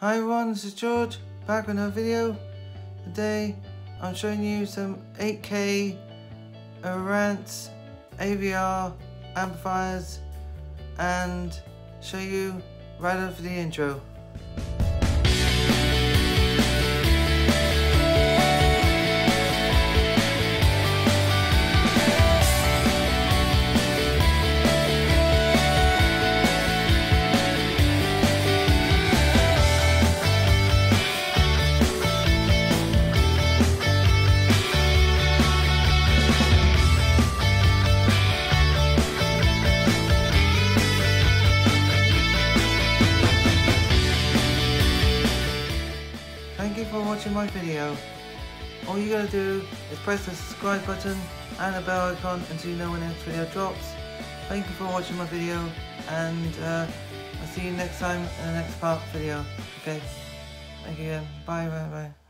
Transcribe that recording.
Hi everyone, this is George, back with another video. Today I'm showing you some 8K Marantz AVR amplifiers and show you right after the intro. Thank you for watching my video. All you gotta do is press the subscribe button and the bell icon until you know when the next video drops. Thank you for watching my video and uh, I'll see you next time in the next part video. Okay? Thank you again. Bye bye bye.